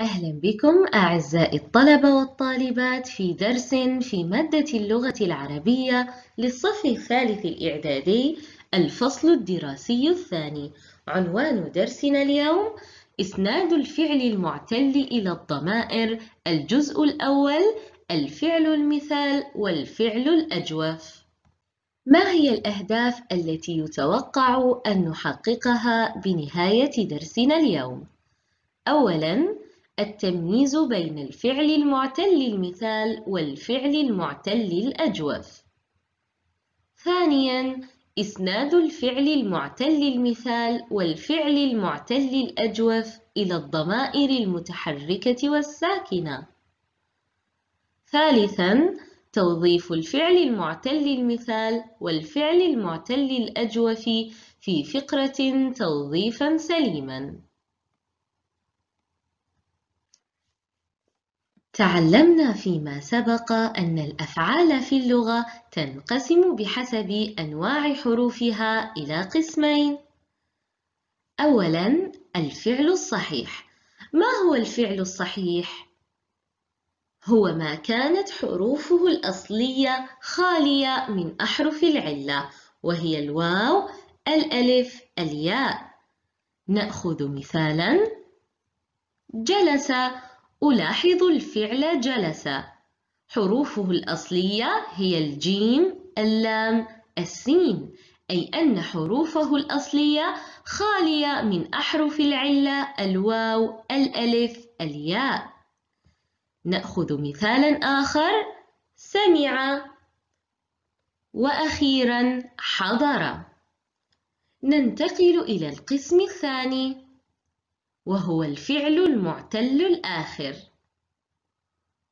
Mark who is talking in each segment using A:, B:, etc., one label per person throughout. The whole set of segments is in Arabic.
A: أهلا بكم أعزائي الطلبة والطالبات في درس في مادة اللغة العربية للصف الثالث الإعدادي الفصل الدراسي الثاني عنوان درسنا اليوم إسناد الفعل المعتل إلى الضمائر الجزء الأول الفعل المثال والفعل الأجوف ما هي الأهداف التي يتوقع أن نحققها بنهاية درسنا اليوم؟ أولاً التمييز بين الفعل المعتل المثال والفعل المعتل الأجوف. ثانياً إسناد الفعل المعتل المثال والفعل المعتل الأجوف إلى الضمائر المتحركة والساكنة. ثالثاً توظيف الفعل المعتل المثال والفعل المعتل الأجوف في فقرة توظيفاً سليماً. تعلمنا فيما سبق أن الأفعال في اللغة تنقسم بحسب أنواع حروفها إلى قسمين. أولاً الفعل الصحيح. ما هو الفعل الصحيح؟ هو ما كانت حروفه الأصلية خالية من أحرف العلة وهي الواو، الألف، الياء. نأخذ مثالاً: جلس ألاحظ الفعل جلس. حروفه الأصلية هي الجيم، اللام، السين أي أن حروفه الأصلية خالية من أحرف العلة الواو، الألف، الياء. نأخذ مثالا آخر. سمع. وأخيرا حضر. ننتقل إلى القسم الثاني. وهو الفعل المعتل الآخر.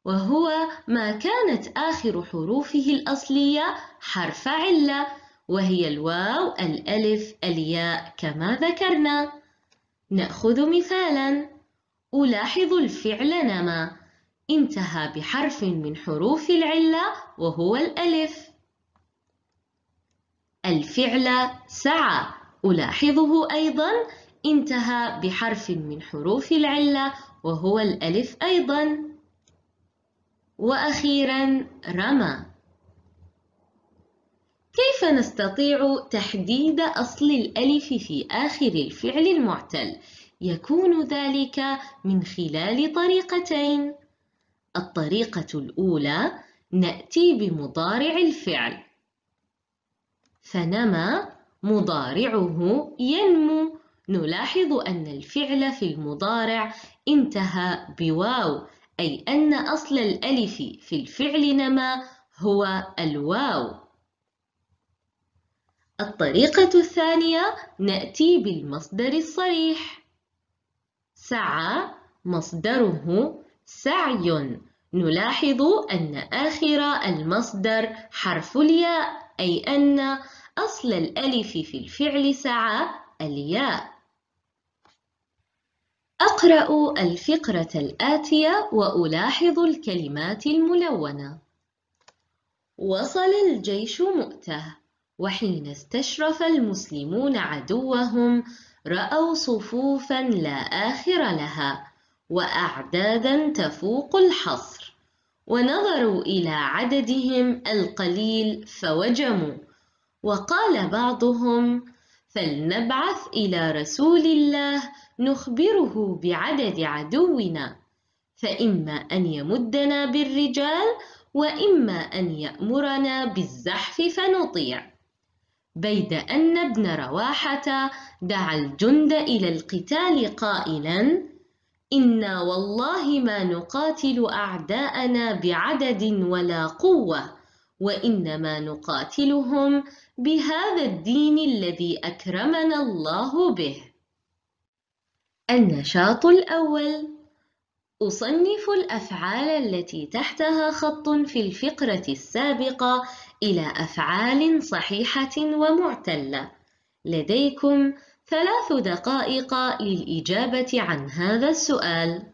A: وهو ما كانت آخر حروفه الأصلية حرف علة وهي الواو الألف الياء كما ذكرنا. نأخذ مثالا. ألاحظ الفعل نما. انتهى بحرف من حروف العلة وهو الألف. الفعل سعى. ألاحظه أيضا. انتهى بحرف من حروف العلة وهو الألف أيضاً. وأخيراً رمى. كيف نستطيع تحديد أصل الألف في آخر الفعل المعتل؟ يكون ذلك من خلال طريقتين. الطريقة الأولى نأتي بمضارع الفعل. فنما مضارعه ينمو. نلاحظ أن الفعل في المضارع انتهى بواو أي أن أصل الألف في الفعل نما هو الواو. الطريقة الثانية نأتي بالمصدر الصريح. سعى مصدره سعي. نلاحظ أن آخر المصدر حرف الياء أي أن أصل الألف في الفعل سعى الياء. أقرأ الفقرة الآتية وألاحظ الكلمات الملونة. وصل الجيش مؤتة، وحين استشرف المسلمون عدوهم رأوا صفوفا لا آخر لها، وأعدادا تفوق الحصر، ونظروا إلى عددهم القليل فوجموا، وقال بعضهم: فلنبعث إلى رسول الله نخبره بعدد عدونا فإما أن يمدنا بالرجال وإما أن يأمرنا بالزحف فنطيع. بيد أن ابن رواحة دعا الجند إلى القتال قائلا إنا والله ما نقاتل أعداءنا بعدد ولا قوة وإنما نقاتلهم بهذا الدين الذي أكرمنا الله به. النشاط الأول أصنف الأفعال التي تحتها خط في الفقرة السابقة إلى أفعال صحيحة ومعتلة. لديكم ثلاث دقائق للإجابة عن هذا السؤال.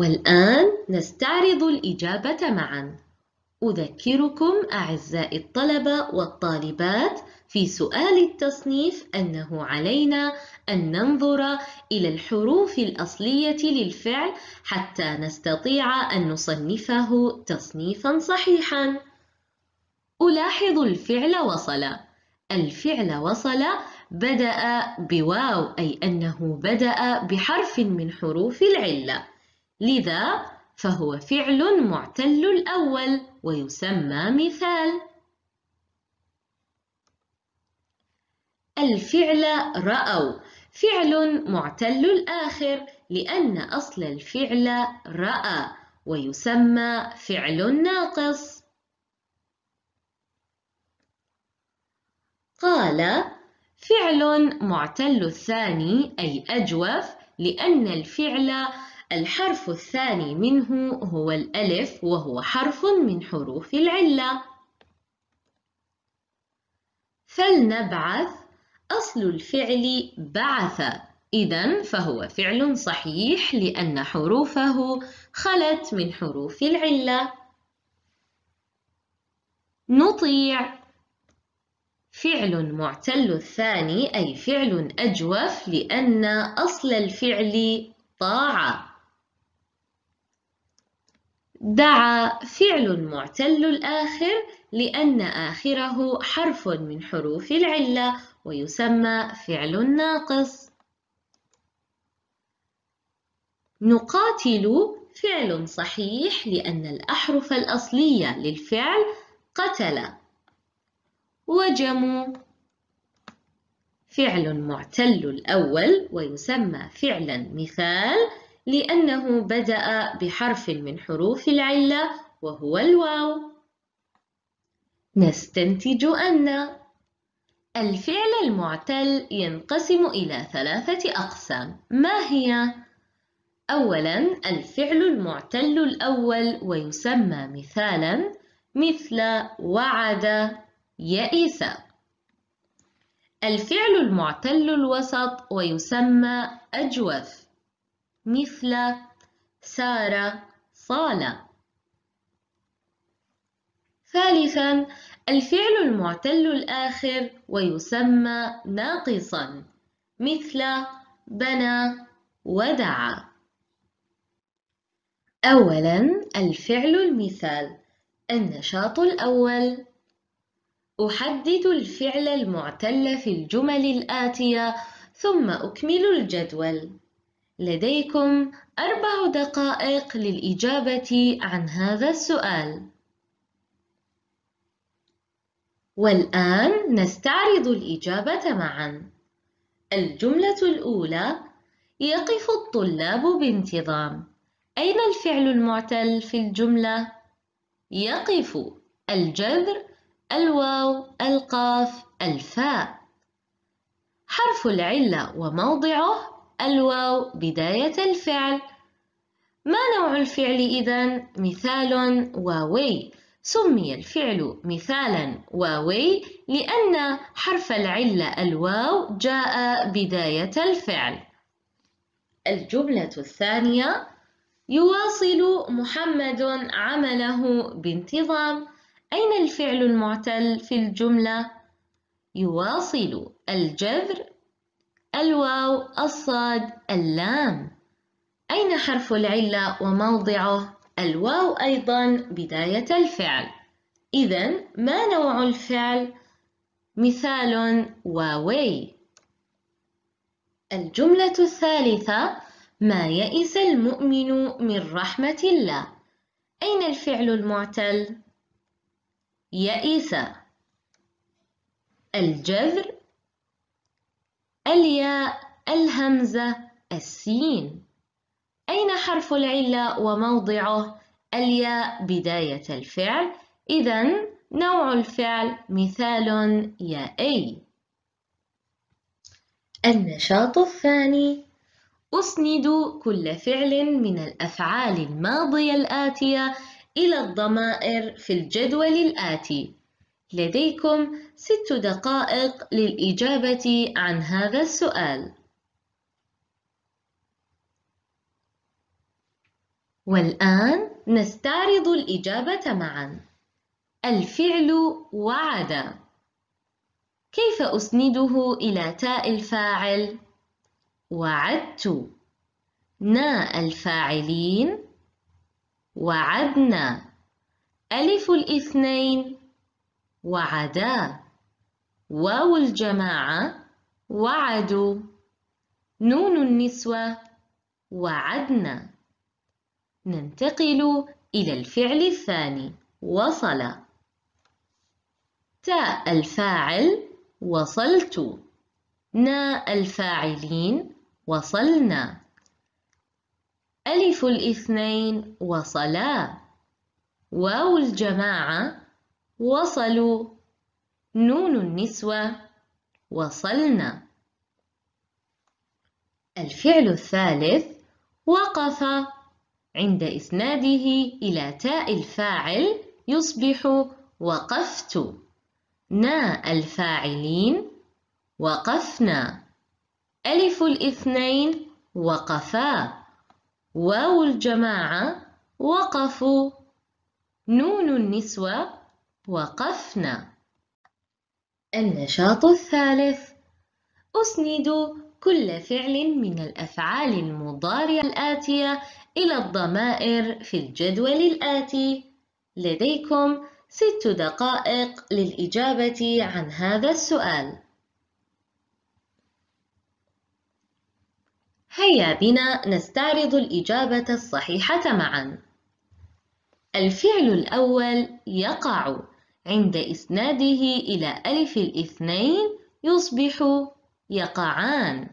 A: والآن نستعرض الإجابة معاً أذكركم أعزائي الطلبة والطالبات في سؤال التصنيف أنه علينا أن ننظر إلى الحروف الأصلية للفعل حتى نستطيع أن نصنفه تصنيفاً صحيحاً. ألاحظ الفعل وصل. الفعل وصل بدأ بواو أي أنه بدأ بحرف من حروف العلة. لذا فهو فعل معتل الأول ويسمى مثال. الفعل رأوا فعل معتل الآخر لأن أصل الفعل رأى ويسمى فعل ناقص قال فعل معتل الثاني أي أجوف لأن الفعل الحرف الثاني منه هو الألف وهو حرف من حروف العلة. فلنبعث. أصل الفعل بعث. إذا فهو فعل صحيح لأن حروفه خلت من حروف العلة. نطيع. فعل معتل الثاني أي فعل أجوف لأن أصل الفعل طاع دعا فعل معتل الآخر لأن آخره حرف من حروف العلة ويسمى فعل ناقص. نقاتل فعل صحيح لأن الأحرف الأصلية للفعل قتل. وجموا فعل معتل الأول ويسمى فعلا مثال لأنه بدأ بحرف من حروف العلة وهو الواو. نستنتج أن الفعل المعتل ينقسم إلى ثلاثة أقسام. ما هي؟ أولاً الفعل المعتل الأول ويسمى مثالاً مثل وعد يئس. الفعل المعتل الوسط ويسمى أجوف. مثل سار صال ثالثاً الفعل المعتل الآخر ويسمى ناقصاً مثل بنى ودعا. أولاً الفعل المثال النشاط الأول. أحدد الفعل المعتل في الجمل الآتية ثم أكمل الجدول. لديكم أربع دقائق للإجابة عن هذا السؤال والآن نستعرض الإجابة معاً. الجملة الأولى يقف الطلاب بانتظام. أين الفعل المعتل في الجملة؟ يقف الجذر الواو القاف الفاء حرف العلة وموضعه الواو بداية الفعل ما نوع الفعل إذن؟ مثال واوي سمي الفعل مثالا واوي لأن حرف العلة الواو جاء بداية الفعل الجملة الثانية يواصل محمد عمله بانتظام أين الفعل المعتل في الجملة؟ يواصل الجذر الواو الصاد اللام أين حرف العلة وموضعه؟ الواو أيضا بداية الفعل إذا ما نوع الفعل؟ مثال واوي الجملة الثالثة ما يئس المؤمن من رحمة الله أين الفعل المعتل؟ يئس الجذر الياء الهمزة السين. أين حرف العلة وموضعه؟ الياء بداية الفعل. إذا نوع الفعل مثال يائي النشاط الثاني. أسند كل فعل من الأفعال الماضية الآتية إلى الضمائر في الجدول الآتي. لديكم ست دقائق للإجابة عن هذا السؤال. والآن نستعرض الإجابة معا. الفعل وعد. كيف أسنده إلى تاء الفاعل؟ وعدت. نا الفاعلين. وعدنا. ألف الاثنين. وعدا واو الجماعة وعدوا. نون النسوة وعدنا. ننتقل إلى الفعل الثاني وصل. تاء الفاعل وصلت. نا الفاعلين وصلنا. ألف الاثنين وصلا. واو الجماعة وصلوا. نون النسوة. وصلنا. الفعل الثالث وقف. عند إسناده إلى تاء الفاعل يصبح وقفت. نا الفاعلين. وقفنا. ألف الاثنين. وقفا. واو الجماعة. وقفوا. نون النسوة. وقفنا. النشاط الثالث. أسند كل فعل من الأفعال المضارعة الآتية إلى الضمائر في الجدول الآتي. لديكم ست دقائق للإجابة عن هذا السؤال. هيا بنا نستعرض الإجابة الصحيحة معا. الفعل الأول يقع. عند إسناده إلى ألف الاثنين يصبح يقعان.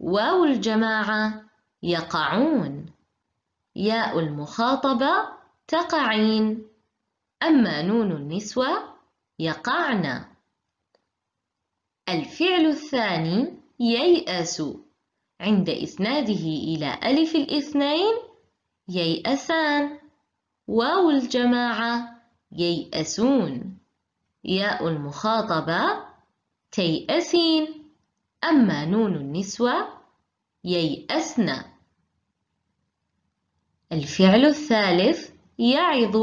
A: واو الجماعة يقعون. ياء المخاطبة تقعين. أما نون النسوة يقعن. الفعل الثاني ييأس. عند إسناده إلى ألف الاثنين ييأسان. واو الجماعة ييأسون. ياء المخاطبة تيأسين. أما نون النسوة ييأسن. الفعل الثالث يعظ.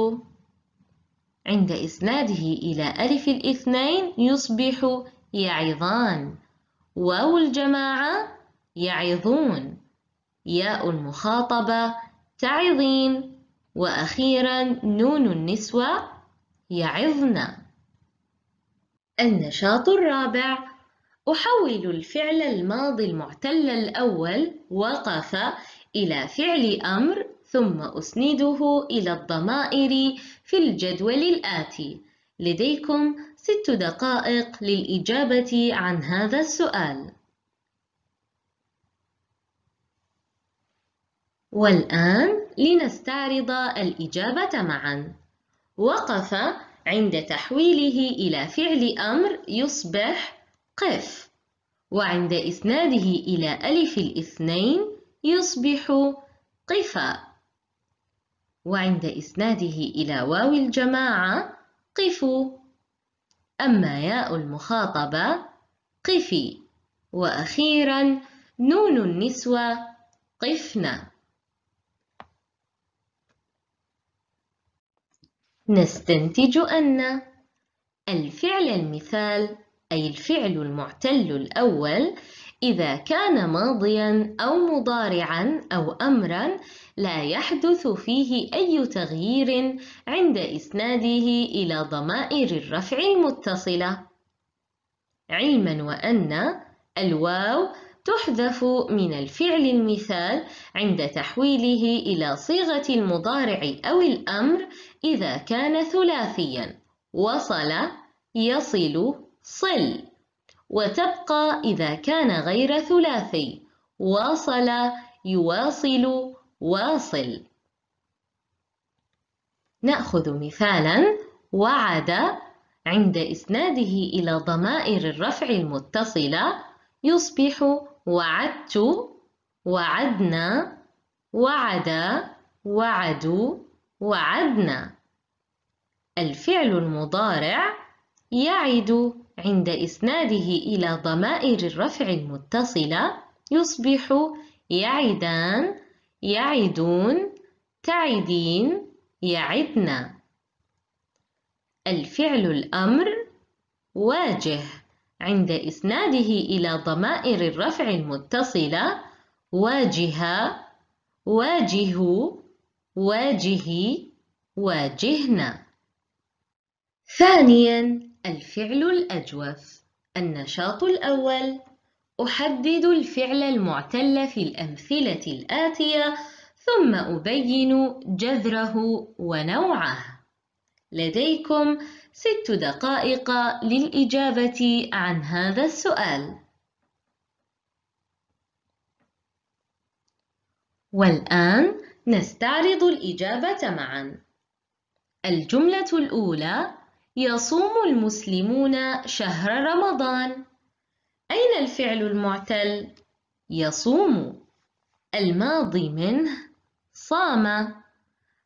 A: عند إسناده إلى ألف الاثنين يصبح يعظان. واو الجماعة يعظون. ياء المخاطبة تعظين. وأخيرا نون النسوة يعظن النشاط الرابع. أحول الفعل الماضي المعتل الأول وقف إلى فعل أمر ثم أسنده إلى الضمائر في الجدول الآتي. لديكم ست دقائق للإجابة عن هذا السؤال. والآن لنستعرض الإجابة معا. وقف عند تحويله إلى فعل أمر يصبح قف وعند إسناده إلى ألف الاثنين يصبح قفا. وعند إسناده إلى واو الجماعة قفوا أما ياء المخاطبة قفي. وأخيرا نون النسوة قفنا. نستنتج أن الفعل المثال أي الفعل المعتل الأول إذا كان ماضيا أو مضارعا أو أمرا لا يحدث فيه أي تغيير عند إسناده إلى ضمائر الرفع المتصلة. علما وأن الواو تحذف من الفعل المثال عند تحويله إلى صيغة المضارع أو الأمر إذا كان ثلاثيا وصل يصل صل. وتبقى إذا كان غير ثلاثي واصل يواصل واصل. نأخذ مثالا وعد عند إسناده إلى ضمائر الرفع المتصلة. يصبح وعدت وعدنا وعدا وعدوا وعدنا. الفعل المضارع يعد عند إسناده إلى ضمائر الرفع المتصلة يصبح يعدان يعدون تعدين يعدن. الفعل الأمر واجه عند إسناده إلى ضمائر الرفع المتصلة واجه واجه واجهي واجهنا ثانياً الفعل الأجوف. النشاط الأول. أحدد الفعل المعتل في الأمثلة الآتية ثم أبين جذره ونوعه. لديكم ست دقائق للإجابة عن هذا السؤال. والآن نستعرض الإجابة معاً. الجملة الأولى. يصوم المسلمون شهر رمضان أين الفعل المعتل؟ يصوم الماضي منه صام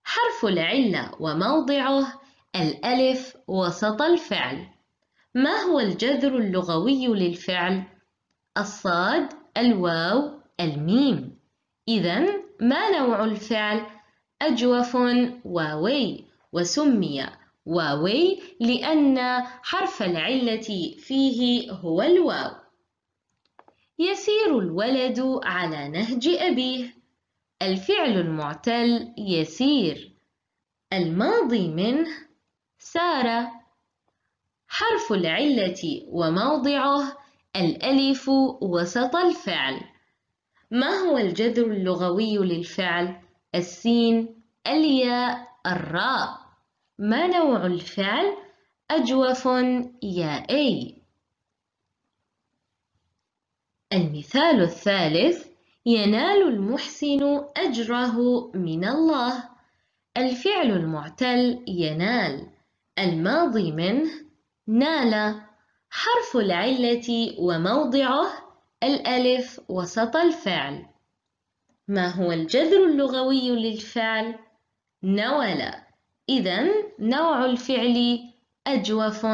A: حرف العلة وموضعه الألف وسط الفعل ما هو الجذر اللغوي للفعل؟ الصاد الواو الميم إذا ما نوع الفعل؟ أجوف واوي وسمي واوي لأن حرف العلة فيه هو الواو. يسير الولد على نهج أبيه. الفعل المعتل يسير. الماضي منه سار. حرف العلة وموضعه الألف وسط الفعل. ما هو الجذر اللغوي للفعل؟ السين الياء الراء. ما نوع الفعل؟ أجوف يائي المثال الثالث ينال المحسن أجره من الله الفعل المعتل ينال الماضي منه نال حرف العلة وموضعه الألف وسط الفعل ما هو الجذر اللغوي للفعل؟ نول إذا نوع الفعل أجوف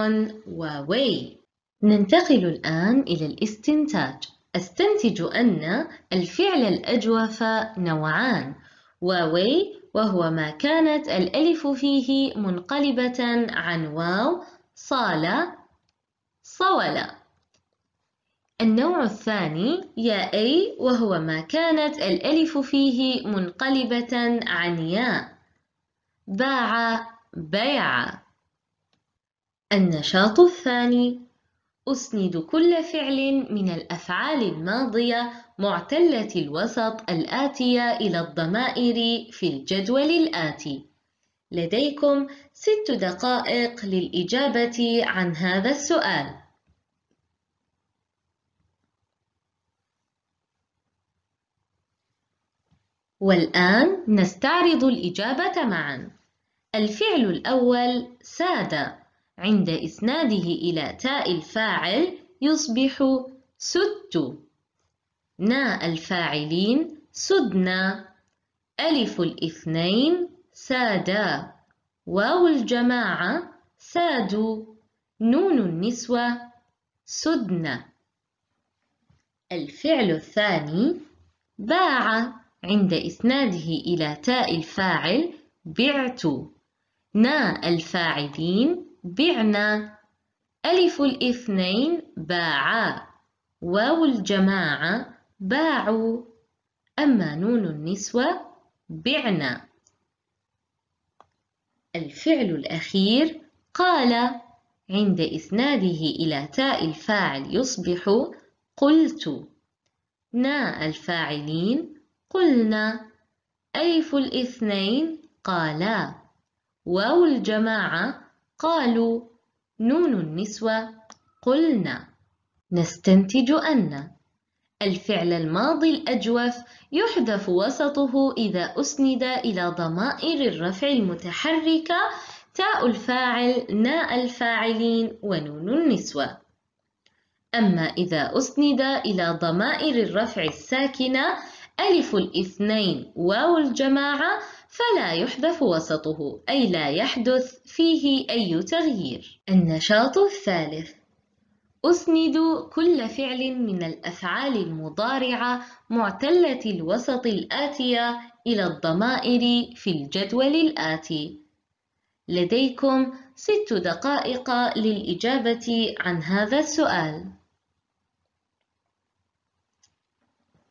A: ووي ننتقل الآن إلى الاستنتاج. أستنتج أن الفعل الأجوف نوعان واوي وهو ما كانت الألف فيه منقلبة عن واو صال صول. النوع الثاني يائي وهو ما كانت الألف فيه منقلبة عن ياء. باع بيع. النشاط الثاني أسند كل فعل من الأفعال الماضية معتلة الوسط الآتية إلى الضمائر في الجدول الآتي. لديكم ست دقائق للإجابة عن هذا السؤال. والآن نستعرض الإجابة معاً. الفعل الأول ساد. عند إسناده إلى تاء الفاعل يصبح سدت. نا الفاعلين سدنا. ألف الاثنين سادا. واو الجماعة سادوا. نون النسوة سدنا. الفعل الثاني باع. عند إسناده إلى تاء الفاعل بعت نا الفاعلين بعنا ألف الاثنين باعا واو الجماعة باعوا أما نون النسوة بعنا. الفعل الأخير قال عند إسناده إلى تاء الفاعل يصبح قلت نا الفاعلين قلنا ألف الاثنين قالا واو الجماعة قالوا نون النسوة قلنا. نستنتج أن الفعل الماضي الأجوف يحذف وسطه إذا أسند إلى ضمائر الرفع المتحركة تاء الفاعل ناء الفاعلين ونون النسوة. أما إذا أسند إلى ضمائر الرفع الساكنة ألف الاثنين واو الجماعة فلا يحذف وسطه أي لا يحدث فيه أي تغيير. النشاط الثالث. أسند كل فعل من الأفعال المضارعة معتلة الوسط الآتية إلى الضمائر في الجدول الآتي. لديكم ست دقائق للإجابة عن هذا السؤال.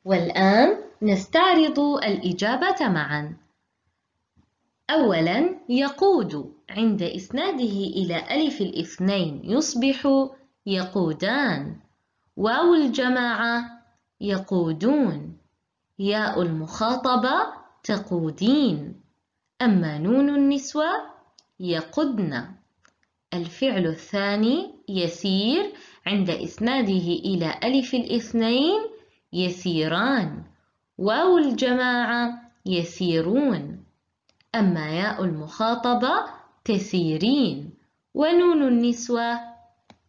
A: والآن نستعرض الإجابة معاً. أولاً يقود. عند إسناده إلى ألف الاثنين يصبح يقودان. واو الجماعة يقودون. ياء المخاطبة تقودين. أما نون النسوة يقدن. الفعل الثاني يسير. عند إسناده إلى ألف الاثنين يسيران. واو الجماعة يسيرون أما ياء المخاطبة تسيرين ونون النسوة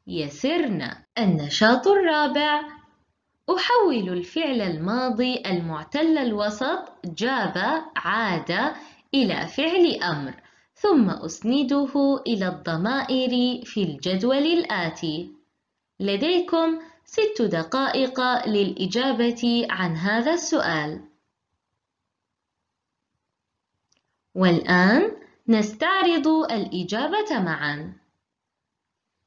A: يسرن النشاط الرابع أحول الفعل الماضي المعتل الوسط جاب عاد إلى فعل أمر ثم أسنده إلى الضمائر في الجدول الآتي. لديكم ست دقائق للإجابة عن هذا السؤال. والآن نستعرض الإجابة معاً.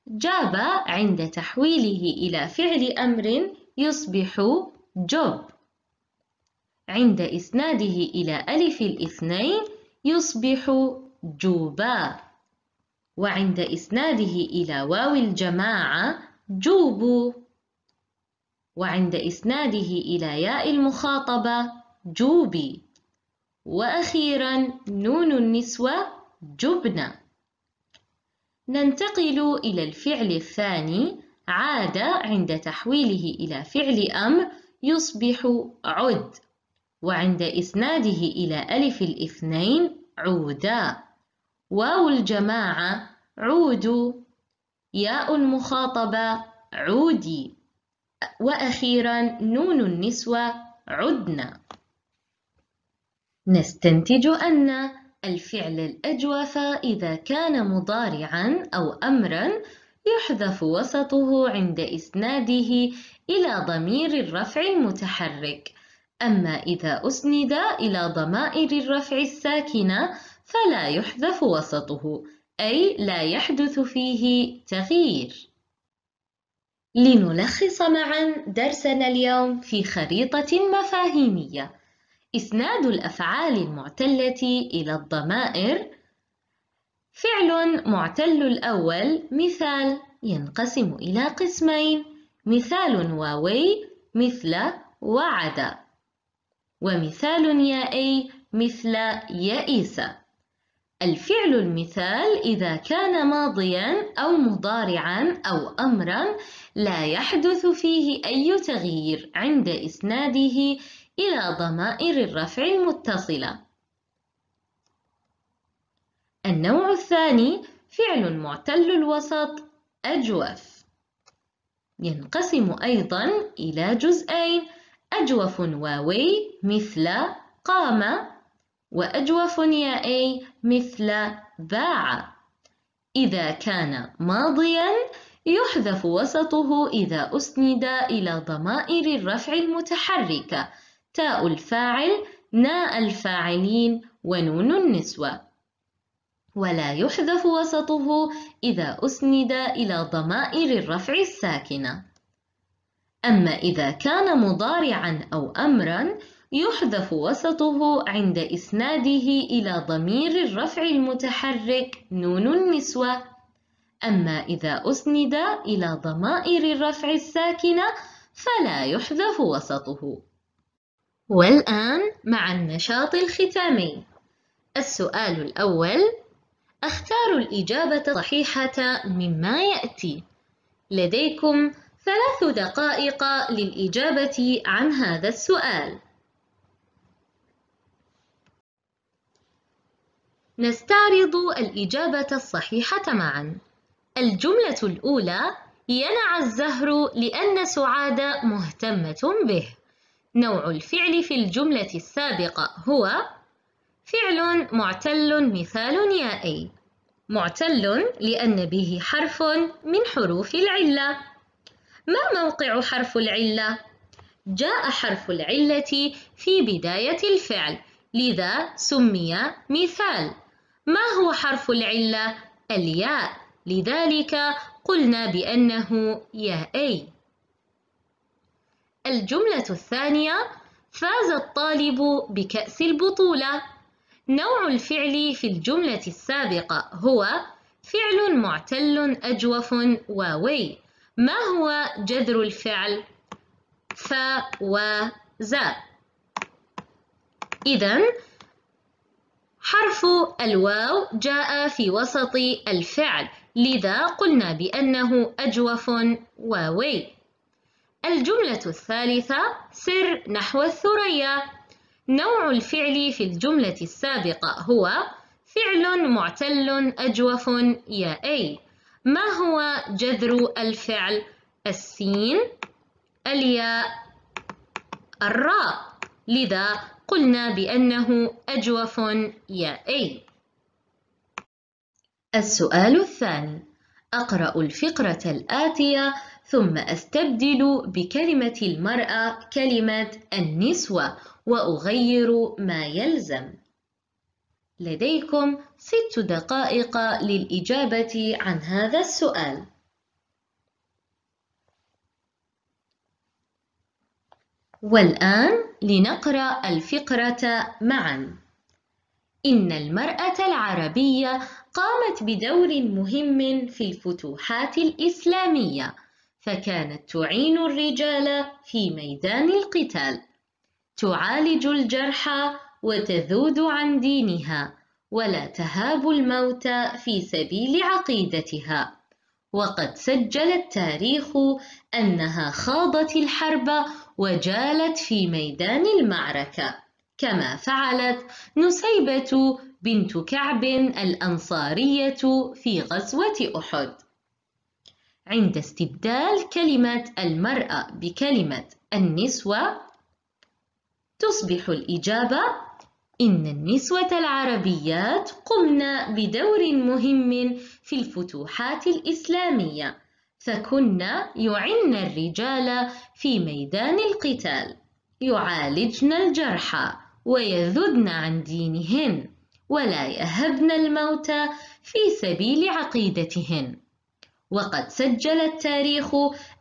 A: جاب عند تحويله إلى فعل أمر يصبح جوب. عند إسناده إلى ألف الاثنين يصبح جوبا. وعند إسناده إلى واو الجماعة جوبو وعند إسناده إلى ياء المخاطبة جوبي. وأخيرا نون النسوة جبنة. ننتقل إلى الفعل الثاني عاد عند تحويله إلى فعل أمر يصبح عد. وعند إسناده إلى ألف الاثنين عودا. واو الجماعة عود. ياء المخاطبة عودي. وأخيرا نون النسوة عدنا. نستنتج أن الفعل الأجوف إذا كان مضارعا أو أمرا يحذف وسطه عند إسناده إلى ضمير الرفع المتحرك. أما إذا أسند إلى ضمائر الرفع الساكنة فلا يحذف وسطه أي لا يحدث فيه تغيير. لنلخص معا درسنا اليوم في خريطة مفاهيمية. إسناد الأفعال المعتلة إلى الضمائر. فعل معتل الأول مثال ينقسم إلى قسمين. مثال واوي مثل وعد. ومثال يائي مثل يئس الفعل المثال إذا كان ماضيا أو مضارعا أو أمرا لا يحدث فيه أي تغيير عند إسناده إلى ضمائر الرفع المتصلة. النوع الثاني فعل معتل الوسط أجوف. ينقسم أيضا إلى جزئين أجوف واوي مثل قام وأجوف يائي مثل باع. إذا كان ماضيا يحذف وسطه إذا أسند إلى ضمائر الرفع المتحركة تاء الفاعل ناء الفاعلين ونون النسوة. ولا يحذف وسطه إذا أسند إلى ضمائر الرفع الساكنة. أما إذا كان مضارعا أو أمرا يحذف وسطه عند إسناده إلى ضمير الرفع المتحرك نون النسوة. أما إذا أسند إلى ضمائر الرفع الساكنة فلا يحذف وسطه. والآن مع النشاط الختامي. السؤال الأول اختاروا الإجابة الصحيحة مما يأتي. لديكم ثلاث دقائق للإجابة عن هذا السؤال. نستعرض الإجابة الصحيحة معا. الجملة الأولى ينع الزهر لأن سعاد مهتمة به. نوع الفعل في الجملة السابقة هو فعل معتل مثال يائي. معتل لأن به حرف من حروف العلة. ما موقع حرف العلة؟ جاء حرف العلة في بداية الفعل لذا سمي مثال. ما هو حرف العلة؟ الياء. لذلك قلنا بأنه ياء الجملة الثانية فاز الطالب بكأس البطولة. نوع الفعل في الجملة السابقة هو فعل معتل أجوف واوي. ما هو جذر الفعل؟ ف و ز إذا حرف الواو جاء في وسط الفعل لذا قلنا بأنه أجوف واوي. الجملة الثالثة سر نحو الثريا. نوع الفعل في الجملة السابقة هو فعل معتل أجوف يائي ما هو جذر الفعل؟ السين الياء الراء. لذا قلنا بأنه أجوف يائي السؤال الثاني. أقرأ الفقرة الآتية ثم أستبدل بكلمة المرأة كلمة النسوة وأغير ما يلزم. لديكم ست دقائق للإجابة عن هذا السؤال. والآن لنقرأ الفقرة معاً. إن المرأة العربية قامت بدور مهم في الفتوحات الإسلامية فكانت تعين الرجال في ميدان القتال. تعالج الجرحى وتذود عن دينها ولا تهاب الموت في سبيل عقيدتها. وقد سجل التاريخ أنها خاضت الحرب وجالت في ميدان المعركة. كما فعلت نسيبة بنت كعب الأنصارية في غزوة أحد. عند استبدال كلمة المرأة بكلمة النسوة تصبح الإجابة إن النسوة العربيات قمن بدور مهم في الفتوحات الإسلامية. فكن يعن الرجال في ميدان القتال يعالجن الجرحى ويذدن عن دينهن ولا يهبن الموت في سبيل عقيدتهن. وقد سجل التاريخ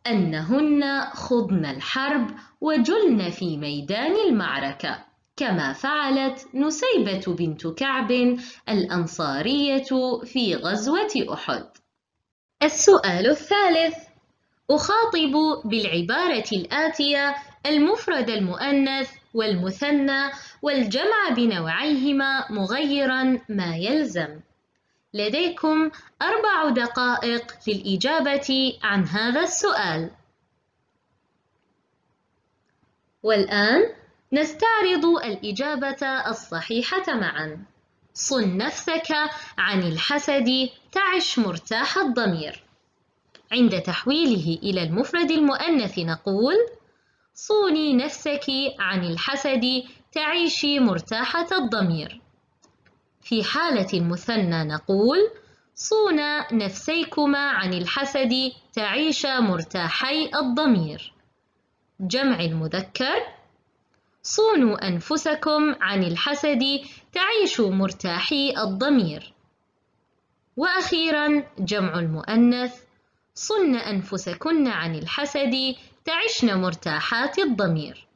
A: أنهن خضن الحرب وجلن في ميدان المعركة كما فعلت نسيبة بنت كعب الأنصارية في غزوة أحد. السؤال الثالث. أخاطب بالعبارة الآتية المفرد المؤنث والمثنى والجمع بنوعيهما مغيرا ما يلزم. لديكم أربع دقائق للإجابة عن هذا السؤال. والآن نستعرض الإجابة الصحيحة معا. صن نفسك عن الحسد تعش مرتاح الضمير. عند تحويله إلى المفرد المؤنث نقول صوني نفسك عن الحسد تعيشي مرتاحة الضمير. في حالة المثنى نقول صونا نفسيكما عن الحسد تعيشا مرتاحي الضمير. جمع المذكر صونوا أنفسكم عن الحسد تعيشوا مرتاحي الضمير. وأخيرا جمع المؤنث. صن أنفسكن عن الحسد تعشن مرتاحات الضمير.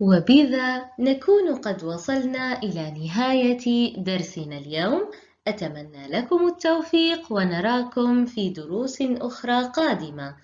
A: وبذا نكون قد وصلنا إلى نهاية درسنا اليوم. أتمنى لكم التوفيق ونراكم في دروس أخرى قادمة.